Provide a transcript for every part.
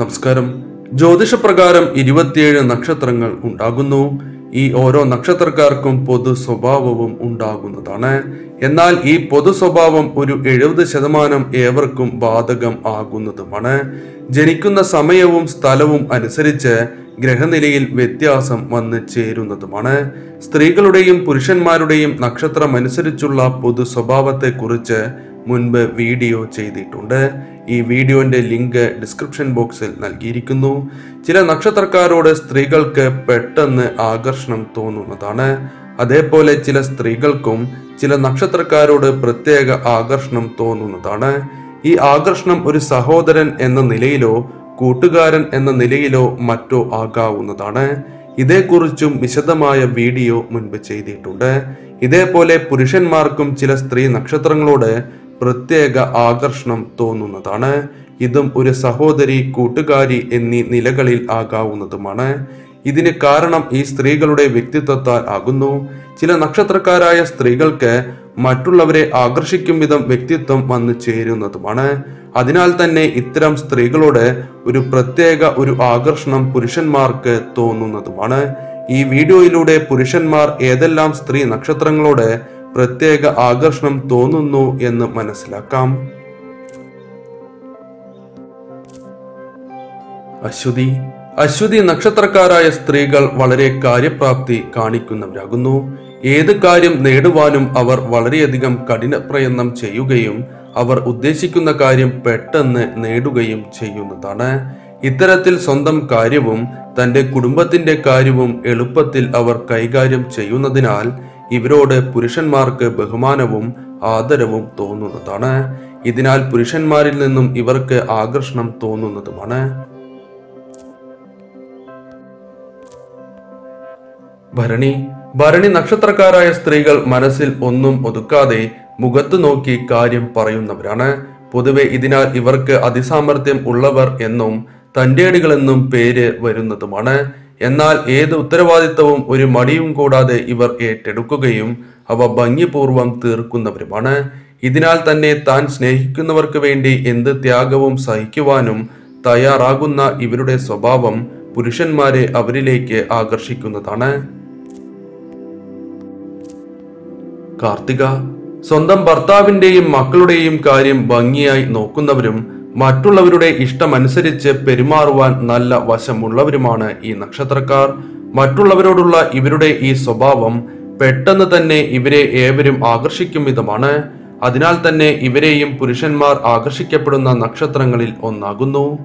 നമസ്കാരം. ജ്യോതിഷപ്രകാരം ഇരുപത്തിയേഴ് നക്ഷത്രങ്ങൾ ഉണ്ടാകുന്നു. ഈ ഓരോ നക്ഷത്രക്കാർക്കും പൊതു സ്വഭാവവും ഉണ്ടാകുന്നതാണ്. എന്നാൽ ഈ പൊതു സ്വഭാവം ഒരു എഴുപത് ശതമാനം ഏവർക്കും ബാധകം ആകുന്നതുമാണ്. ജനിക്കുന്ന സമയവും സ്ഥലവും അനുസരിച്ച് ഗ്രഹനിലയിൽ വ്യത്യാസം വന്നു ചേരുന്നതുമാണ്. സ്ത്രീകളുടെയും പുരുഷന്മാരുടെയും നക്ഷത്രം അനുസരിച്ചുള്ള പൊതു സ്വഭാവത്തെക്കുറിച്ച് മുൻപ് വീഡിയോ ചെയ്തിട്ടുണ്ട്. ഈ വീഡിയോന്റെ ലിങ്ക് ഡിസ്ക്രിപ്ഷൻ ബോക്സിൽ നൽകിയിരിക്കുന്നു. ചില നക്ഷത്രക്കാരോട് സ്ത്രീകൾക്ക് പെട്ടെന്ന് ആകർഷണം തോന്നുന്നതാണ്. അതേപോലെ ചില സ്ത്രീകൾക്കും ചില നക്ഷത്രക്കാരോട് പ്രത്യേക ആകർഷണം തോന്നുന്നതാണ്. ഈ ആകർഷണം ഒരു സഹോദരൻ എന്ന നിലയിലോ കൂട്ടുകാരൻ എന്ന നിലയിലോ മറ്റോ ആകാവുന്നതാണ്. ഇതേക്കുറിച്ചും വിശദമായ വീഡിയോ മുൻപ് ചെയ്തിട്ടുണ്ട്. ഇതേപോലെ പുരുഷന്മാർക്കും ചില സ്ത്രീ നക്ഷത്രങ്ങളോട് പ്രത്യേക ആകർഷണം തോന്നുന്നതാണ്. ഇതും ഒരു സഹോദരി കൂട്ടുകാരി എന്നീ നിലകളിൽ ആകാവുന്നതുമാണ്. ഇതിന് കാരണം ഈ സ്ത്രീകളുടെ വ്യക്തിത്വത്താൽ ആകുന്നു. ചില നക്ഷത്രക്കാരായ സ്ത്രീകൾക്ക് മറ്റുള്ളവരെ ആകർഷിക്കും വിധം വ്യക്തിത്വം വന്നു ചേരുന്നതുമാണ്. അതിനാൽ തന്നെ ഇത്തരം സ്ത്രീകളോട് ഒരു പ്രത്യേക ഒരു ആകർഷണം പുരുഷന്മാർക്ക് തോന്നുന്നതുമാണ്. ഈ വീഡിയോയിലൂടെ പുരുഷന്മാർ ഏതെല്ലാം സ്ത്രീ നക്ഷത്രങ്ങളോട് പ്രത്യേക ആകർഷണം തോന്നുന്നു എന്ന് മനസ്സിലാക്കാം. അശ്വതി. അശ്വതി നക്ഷത്രക്കാരായ സ്ത്രീകൾ വളരെ കാര്യപ്രാപ്തി കാണിക്കുന്നവരാകുന്നു. ഏത് കാര്യം നേടുവാനും അവർ വളരെയധികം കഠിന പ്രയത്നം ചെയ്യുകയും അവർ ഉദ്ദേശിക്കുന്ന കാര്യം പെട്ടെന്ന് നേടുകയും ചെയ്യുന്നതാണ്. ഇത്തരത്തിൽ സ്വന്തം കാര്യവും തന്റെ കുടുംബത്തിന്റെ കാര്യവും എളുപ്പത്തിൽ അവർ കൈകാര്യം ചെയ്യുന്നതിനാൽ ഇവരോട് പുരുഷന്മാർക്ക് ബഹുമാനവും ആദരവും തോന്നുന്നതാണ്. ഇതിനാൽ പുരുഷന്മാരിൽ നിന്നും ഇവർക്ക് ആകർഷണം തോന്നുന്നതുമാണ്. ഭരണി ഭരണി നക്ഷത്രക്കാരായ സ്ത്രീകൾ മനസ്സിൽ ഒന്നും ഒതുക്കാതെ മുഖത്തു നോക്കി കാര്യം പറയുന്നവരാണ്. പൊതുവെ ഇതിനാൽ ഇവർക്ക് അതിസാമർഥ്യം ഉള്ളവർ എന്നും തന്റേടികളെന്നും പേര് വരുന്നതുമാണ്. എന്നാൽ ഏത് ഉത്തരവാദിത്തവും ഒരു മടിയും കൂടാതെ ഇവർ ഏറ്റെടുക്കുകയും അവ ഭംഗിപൂർവം തീർക്കുന്നവരുമാണ്. ഇതിനാൽ തന്നെ താൻ സ്നേഹിക്കുന്നവർക്ക് വേണ്ടി എന്ത് ത്യാഗവും സഹിക്കുവാനും തയ്യാറാകുന്ന ഇവരുടെ സ്വഭാവം പുരുഷന്മാരെ അവരിലേക്ക് ആകർഷിക്കുന്നതാണ്. കാർത്തിക സ്വന്തം ഭർത്താവിന്റെയും മക്കളുടെയും കാര്യം ഭംഗിയായി നോക്കുന്നവരും മറ്റുള്ളവരുടെ ഇഷ്ടമനുസരിച്ച് പെരുമാറുവാൻ നല്ല വശമുള്ളവരുമാണ് ഈ നക്ഷത്രക്കാർ. മറ്റുള്ളവരോടുള്ള ഇവരുടെ ഈ സ്വഭാവം പെട്ടെന്ന് തന്നെ ഇവരെ ഏവരും ആകർഷിക്കും വിധമാണ്. അതിനാൽ തന്നെ ഇവരെയും പുരുഷന്മാർ ആകർഷിക്കപ്പെടുന്ന നക്ഷത്രങ്ങളിൽ ഒന്നാകുന്നു.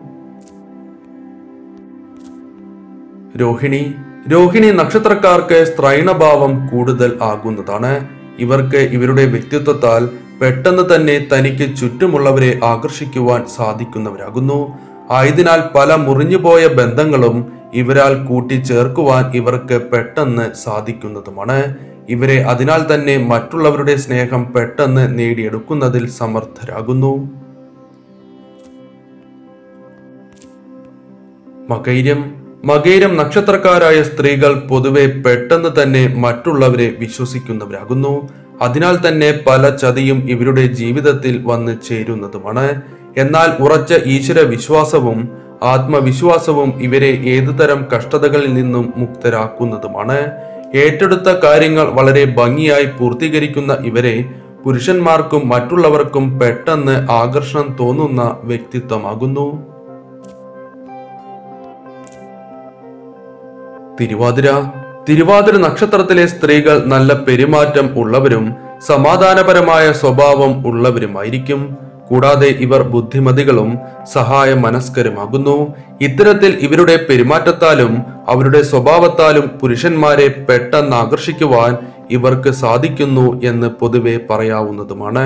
രോഹിണി. രോഹിണി നക്ഷത്രക്കാർക്ക് സ്ത്രൈണഭാവം കൂടുതൽ ആകുന്നതാണ്. ഇവർക്ക് ഇവരുടെ വ്യക്തിത്വത്താൽ പെട്ടെന്ന് തന്നെ തനിക്ക് ചുറ്റുമുള്ളവരെ ആകർഷിക്കുവാൻ സാധിക്കുന്നവരാകുന്നു. ആയതിനാൽ പല മുറിഞ്ഞുപോയ ബന്ധങ്ങളും ഇവരാൽ കൂട്ടിച്ചേർക്കുവാൻ ഇവർക്ക് പെട്ടെന്ന് സാധിക്കുന്നതുമാണ്. ഇവരെ അതിനാൽ തന്നെ മറ്റുള്ളവരുടെ സ്നേഹം പെട്ടെന്ന് നേടിയെടുക്കുന്നതിൽ സമർത്ഥരാകുന്നു. മകൈര്യം മകൈരം നക്ഷത്രക്കാരായ സ്ത്രീകൾ പൊതുവെ പെട്ടെന്ന് തന്നെ മറ്റുള്ളവരെ വിശ്വസിക്കുന്നവരാകുന്നു. അതിനാൽ തന്നെ പല ചതിയും ഇവരുടെ ജീവിതത്തിൽ വന്ന് ചേരുന്നതുമാണ്. എന്നാൽ ഉറച്ച ഈശ്വര വിശ്വാസവും ആത്മവിശ്വാസവും ഇവരെ ഏതുതരം കഷ്ടതകളിൽ നിന്നും മുക്തരാക്കുന്നതുമാണ്. ഏറ്റെടുത്ത കാര്യങ്ങൾ വളരെ ഭംഗിയായി പൂർത്തീകരിക്കുന്ന ഇവരെ പുരുഷന്മാർക്കും മറ്റുള്ളവർക്കും പെട്ടെന്ന് ആകർഷണം തോന്നുന്ന വ്യക്തിത്വമാകുന്നു. തിരുവാതിര തിരുവാതിര നക്ഷത്രത്തിലെ സ്ത്രീകൾ നല്ല പെരുമാറ്റം ഉള്ളവരും സമാധാനപരമായ സ്വഭാവം ഉള്ളവരുമായിരിക്കും. കൂടാതെ ഇവർ ബുദ്ധിമതികളും സഹായ മനസ്കരുമാകുന്നു ഇത്തരത്തിൽ ഇവരുടെ പെരുമാറ്റത്താലും അവരുടെ സ്വഭാവത്താലും പുരുഷന്മാരെ പെട്ടെന്ന് ആകർഷിക്കുവാൻ ഇവർക്ക് സാധിക്കുന്നു എന്ന് പൊതുവെ പറയാവുന്നതുമാണ്.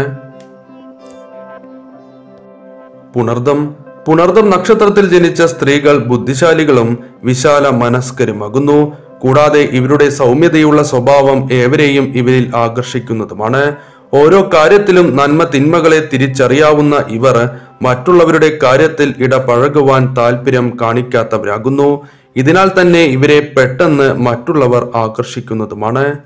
പുണർദം. പുണർദം നക്ഷത്രത്തിൽ ജനിച്ച സ്ത്രീകൾ ബുദ്ധിശാലികളും വിശാല മനസ്കരുമാകുന്നു കൂടാതെ ഇവരുടെ സൗമ്യതയുള്ള സ്വഭാവം ഏവരെയും ഇവരിൽ ആകർഷിക്കുന്നതുമാണ്. ഓരോ കാര്യത്തിലും നന്മ തിന്മകളെ തിരിച്ചറിയാവുന്ന ഇവർ മറ്റുള്ളവരുടെ കാര്യത്തിൽ ഇടപഴകുവാൻ താല്പര്യം കാണിക്കാത്തവരാകുന്നു. ഇതിനാൽ തന്നെ ഇവരെ പെട്ടെന്ന് മറ്റുള്ളവർ ആകർഷിക്കുന്നതുമാണ്.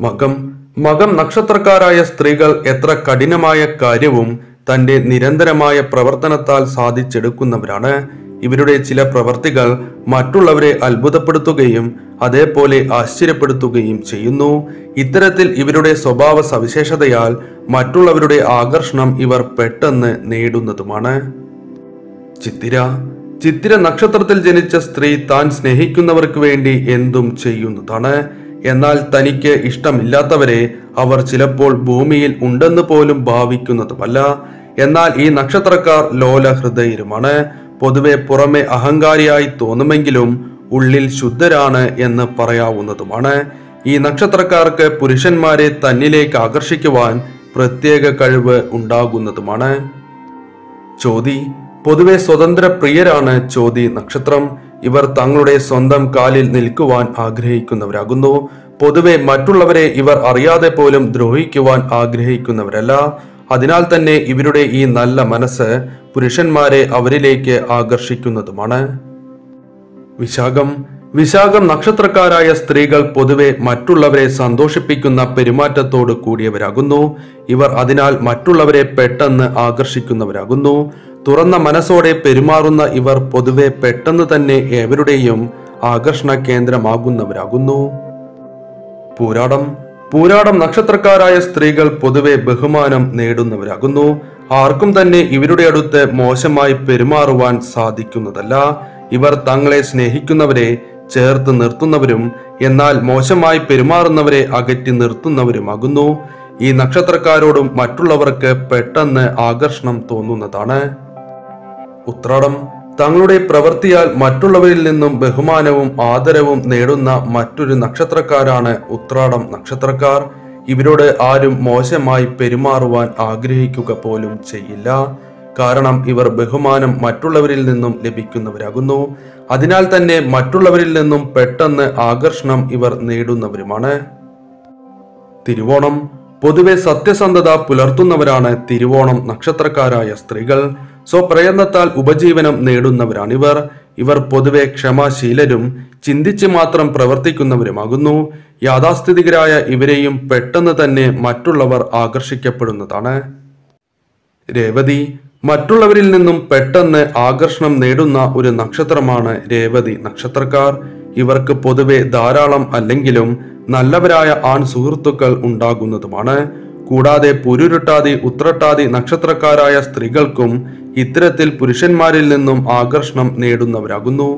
മകം. മകം നക്ഷത്രക്കാരായ സ്ത്രീകൾ എത്ര കഠിനമായ കാര്യവും തന്റെ നിരന്തരമായ പ്രവർത്തനത്താൽ സാധിച്ചെടുക്കുന്നവരാണ്. ഇവരുടെ ചില പ്രവർത്തികൾ മറ്റുള്ളവരെ അത്ഭുതപ്പെടുത്തുകയും അതേപോലെ ആശ്ചര്യപ്പെടുത്തുകയും ചെയ്യുന്നു. ഇത്തരത്തിൽ ഇവരുടെ സ്വഭാവ സവിശേഷതയാൽ മറ്റുള്ളവരുടെ ആകർഷണം ഇവർ പെട്ടെന്ന് നേടുന്നതുമാണ്. ചിത്തിര. ചിത്തിര നക്ഷത്രത്തിൽ ജനിച്ച സ്ത്രീ താൻ സ്നേഹിക്കുന്നവർക്ക് വേണ്ടി എന്തും ചെയ്യുന്നതാണ്. എന്നാൽ തനിക്ക് ഇഷ്ടമില്ലാത്തവരെ അവർ ചിലപ്പോൾ ഭൂമിയിൽ ഉണ്ടെന്ന് പോലും ഭാവിക്കുന്നതുമല്ല. എന്നാൽ ഈ നക്ഷത്രക്കാർ ലോല ഹൃദയരുമാണ് പൊതുവെ പുറമെ അഹങ്കാരിയായി തോന്നുമെങ്കിലും ഉള്ളിൽ ശുദ്ധരാണ് എന്ന് പറയാവുന്നതുമാണ്. ഈ നക്ഷത്രക്കാർക്ക് പുരുഷന്മാരെ തന്നിലേക്ക് ആകർഷിക്കുവാൻ പ്രത്യേക കഴിവ് ഉണ്ടാകുന്നതുമാണ്. ചോതി പൊതുവെ സ്വതന്ത്ര പ്രിയരാണ് ചോതി നക്ഷത്രം. ഇവർ തങ്ങളുടെ സ്വന്തം കാലിൽ നിൽക്കുവാൻ ആഗ്രഹിക്കുന്നവരാകുന്നു. പൊതുവെ മറ്റുള്ളവരെ ഇവർ അറിയാതെ പോലും ദ്രോഹിക്കുവാൻ ആഗ്രഹിക്കുന്നവരല്ല. അതിനാൽ തന്നെ ഇവരുടെ ഈ നല്ല മനസ്സ് പുരുഷന്മാരെ അവരിലേക്ക് ആകർഷിക്കുന്നതുമാണ്. വിശാഖം വിശാഖം നക്ഷത്രക്കാരായ സ്ത്രീകൾ പൊതുവെ മറ്റുള്ളവരെ സന്തോഷിപ്പിക്കുന്ന പെരുമാറ്റത്തോട് കൂടിയവരാകുന്നു. ഇവർ അതിനാൽ മറ്റുള്ളവരെ പെട്ടെന്ന് ആകർഷിക്കുന്നവരാകുന്നു. തുറന്ന മനസ്സോടെ പെരുമാറുന്ന ഇവർ പൊതുവെ പെട്ടെന്ന് തന്നെ ഏവരുടെയും ആകർഷണ കേന്ദ്രമാകുന്നവരാകുന്നു. പൂരാടം പൂരാടം നക്ഷത്രക്കാരായ സ്ത്രീകൾ പൊതുവെ ബഹുമാനം നേടുന്നവരാകുന്നു. ആർക്കും തന്നെ ഇവരുടെ അടുത്ത് മോശമായി പെരുമാറുവാൻ സാധിക്കുന്നതല്ല. ഇവർ തങ്ങളെ സ്നേഹിക്കുന്നവരെ ചേർത്ത് നിർത്തുന്നവരും എന്നാൽ മോശമായി പെരുമാറുന്നവരെ അകറ്റി നിർത്തുന്നവരുമാകുന്നു. ഈ നക്ഷത്രക്കാരോടും മറ്റുള്ളവർക്ക് പെട്ടെന്ന് ആകർഷണം തോന്നുന്നതാണ്. ഉത്രാടം തങ്ങളുടെ പ്രവൃത്തിയാൽ മറ്റുള്ളവരിൽ നിന്നും ബഹുമാനവും ആദരവും നേടുന്ന മറ്റൊരു നക്ഷത്രക്കാരാണ് ഉത്രാടം നക്ഷത്രക്കാർ. ഇവരോട് ആരും മോശമായി പെരുമാറുവാൻ ആഗ്രഹിക്കുക പോലും ചെയ്യില്ല. കാരണം ഇവർ ബഹുമാനം മറ്റുള്ളവരിൽ നിന്നും ലഭിക്കുന്നവരാകുന്നു. അതിനാൽ തന്നെ മറ്റുള്ളവരിൽ നിന്നും പെട്ടെന്ന് ആകർഷണം ഇവർ നേടുന്നവരുമാണ്. തിരുവോണം. പൊതുവെ സത്യസന്ധത പുലർത്തുന്നവരാണ് തിരുവോണം നക്ഷത്രക്കാരായ സ്ത്രീകൾ. സ്വപ്രയത്നത്താൽ ഉപജീവനം നേടുന്നവരാണിവർ. ഇവർ പൊതുവെ ക്ഷമാശീലരും ചിന്തിച്ച് മാത്രം പ്രവർത്തിക്കുന്നവരുമാകുന്നു. യാഥാസ്ഥിതികരായ ഇവരെയും പെട്ടെന്ന് തന്നെ മറ്റുള്ളവർ ആകർഷിക്കപ്പെടുന്നതാണ്. രേവതി മറ്റുള്ളവരിൽ നിന്നും പെട്ടെന്ന് ആകർഷണം നേടുന്ന ഒരു നക്ഷത്രമാണ് രേവതി നക്ഷത്രക്കാർ. ഇവർക്ക് പൊതുവെ ധാരാളം അല്ലെങ്കിലും നല്ലവരായ ആൺ സുഹൃത്തുക്കൾ ഉണ്ടാകുന്നതുമാണ്. കൂടാതെ പുരുരുട്ടാതി ഉത്രട്ടാതി നക്ഷത്രക്കാരായ സ്ത്രീകൾക്കും ഇത്തരത്തിൽ പുരുഷന്മാരിൽ നിന്നും ആകർഷണം നേടുന്നവരാകുന്നു.